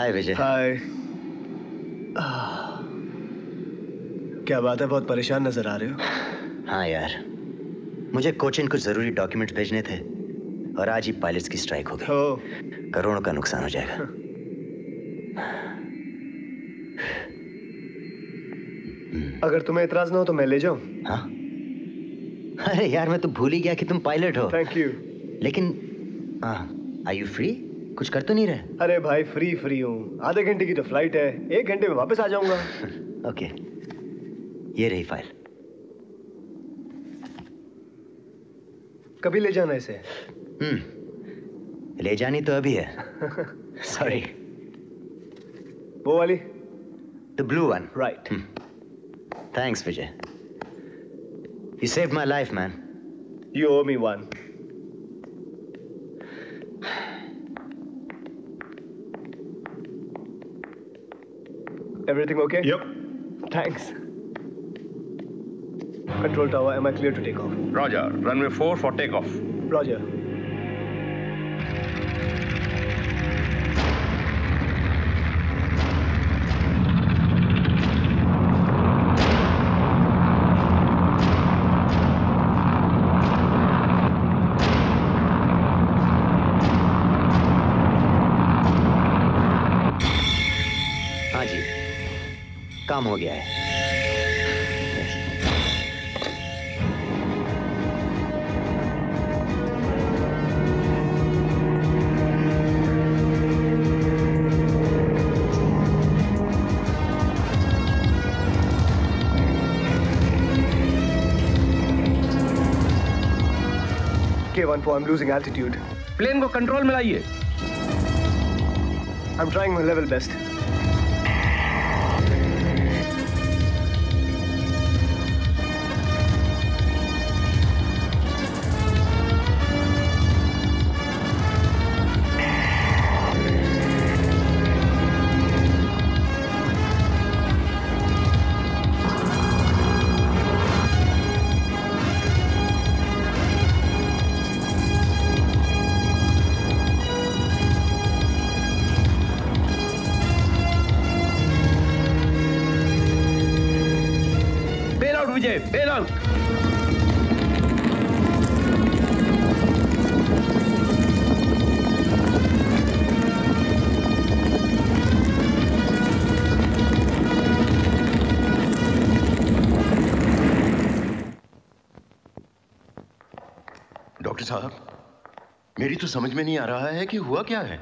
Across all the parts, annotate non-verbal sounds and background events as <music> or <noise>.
हाय विजय। हाय। क्या बात है बहुत परेशान नज़र आ रहे हो? हाँ यार। मुझे कोचिन कुछ ज़रूरी डॉक्यूमेंट भेजने थे और आज ही पायलट्स की स्ट्राइक हो गई। करोड़ों का नुकसान हो जाएगा। अगर तुम्हें इतराज ना हो तो मैं ले जाऊँ? हाँ। अरे यार मैं तो भूल ही गया कि तुम पायलट हो। थैंक यू लेकिन आई यू फ्री कुछ कर तो नहीं रहे। अरे भाई फ्री फ्री हूँ। आधे घंटे की तो फ़्लाइट है। एक घंटे में वापस आ जाऊँगा। <laughs> ओके ये रही फ़ाइल कभी ले जाना इसे? हम्म। ले जानी तो अभी है। <laughs> सॉरी वो वाली? The blue one right thanks Vijay you save my life man you owe me one Everything okay? Yep. Thanks. Control tower, am I clear to take off? Roger. Runway 4 for takeoff. Roger. काम हो गया है K14, I'm losing altitude. Plane को control में लाइए I'm trying my level best. Bail Vijay bail doctor साहब मेरी तो समझ में नहीं आ रहा है कि हुआ क्या है।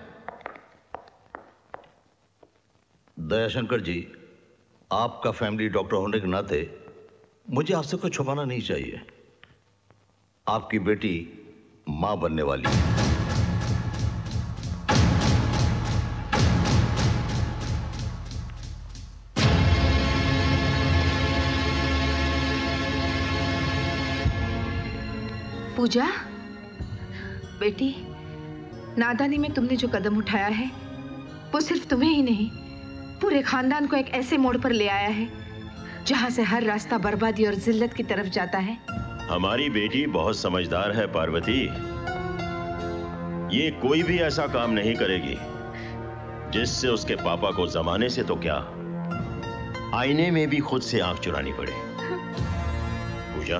दयाशंकर जी आपका फैमिली डॉक्टर होने के नाते मुझे आपसे कुछ छुपाना नहीं चाहिए। आपकी बेटी माँ बनने वाली है। पूजा, बेटी, नादानी में तुमने जो कदम उठाया है, वो सिर्फ़ तुम्हें ही नहीं, पूरे खानदान को एक ऐसे मोड़ पर ले आया है। जहाँ से हर रास्ता बर्बादी और जिल्लत की तरफ़ जाता है। हमारी बेटी बहुत समझदार है पार्वती। ये कोई भी ऐसा काम नहीं करेगी जिससे उसके पापा को जमाने से तो क्या आईने में भी खुद से आँख चुरानी पड़े। पूजा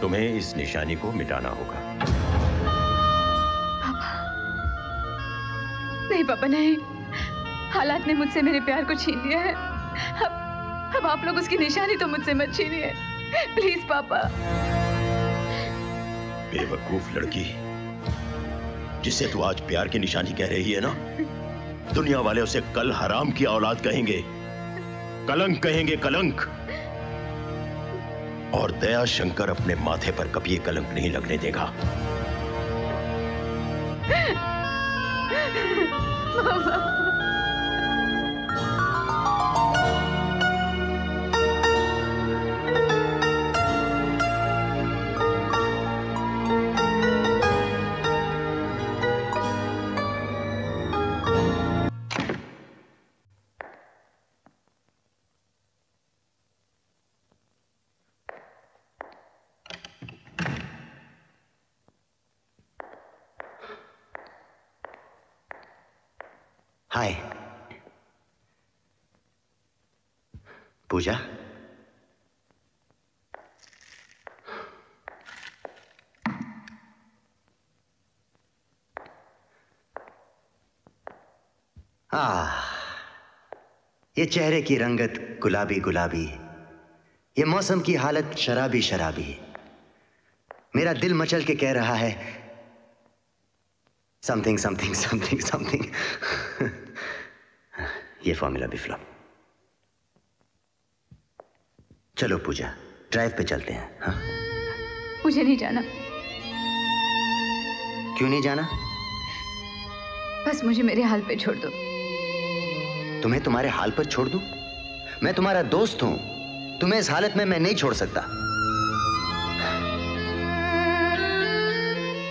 तुम्हें इस निशानी को मिटाना होगा। पापा। नहीं पापा नहीं। हालात ने मुझसे मेरे प्यार को छीन लिया है। अब अब आप लोग उसकी निशानी तो मुझसे मत छीनिए। प्लीज़ पापा। बेवकूफ़ लड़की जिसे तू आज प्यार की निशानी कह रही है ना? दुनिया वाले उसे कल हराम की औलाद कहेंगे। कलंक कहेंगे कलंक। और दया शंकर अपने माथे पर कभी ये कलंक नहीं लगने देगा। हाय। पूजा? आ ये चेहरे की रंगत गुलाबी गुलाबी ये मौसम की हालत शराबी शराबी मेरा दिल मचल के कह रहा है समथिंग समथिंग समथिंग समथिंग ये फॉर्मूला भी फ्लॉप चलो पूजा ड्राइव पे चलते हैं हाँ? मुझे नहीं जाना। क्यों नहीं जाना? बस मुझे मेरे हाल पे छोड़ दो। तुम्हें तुम्हारे हाल पर छोड़ दूँ? मैं तुम्हारा दोस्त हूँ। तुम्हें इस हालत में मैं नहीं छोड़ सकता।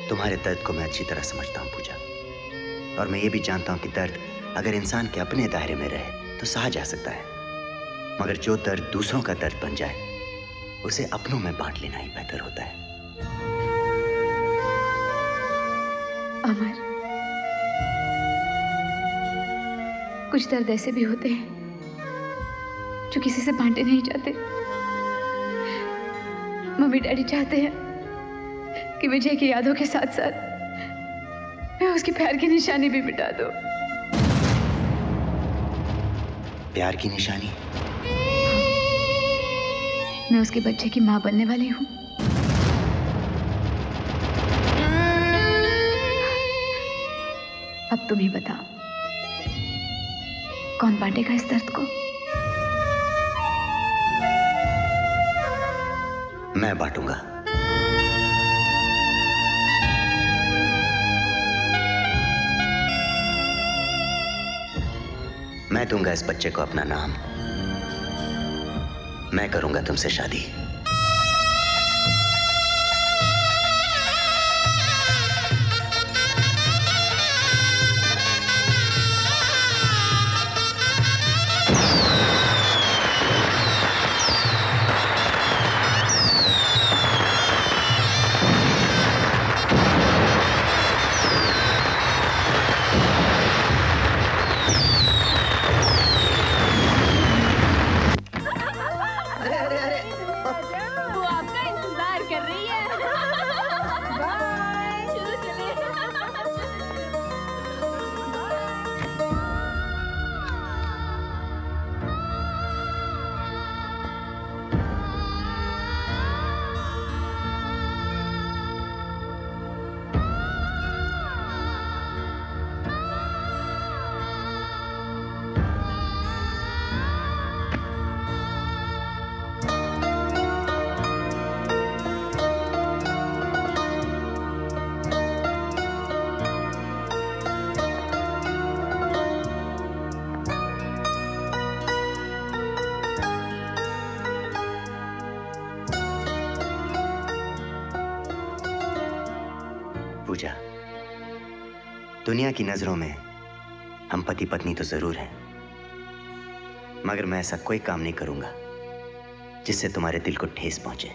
तुम्हारे दर्द को मैं अच्छी तरह समझता हूँ पूजा। और मैं ये भी जानता हूँ कि दर्द अगर इंसान के अपने दायरे में रहे तो सहा जा सकता है। मगर जो दर्द दूसरों का दर्द बन जाए, उसे अपनों में बांट लेना ही बेहतर होता है। अमर, कुछ दर्द ऐसे भी होते हैं, जो किसी से बांटे नहीं जाते। मम्मी डैडी चाहते हैं कि विजय की यादों के साथ साथ मैं उसके प्यार की निशानी भी मिटा दूँ। प्यार की निशानी। मैं उसके बच्चे की माँ बनने वाली हूँ। अब तुम ही बताओ कौन बांटेगा इस दर्द को? मैं बांटूँगा। मैं दूँगा इस बच्चे को अपना नाम। मैं करूँगा तुमसे शादी। पूजा, दुनिया की नज़रों में हम पति पत्नी तो ज़रूर हैं। मगर मैं ऐसा कोई काम नहीं करूँगा जिससे तुम्हारे दिल को ठेस पहुँचे।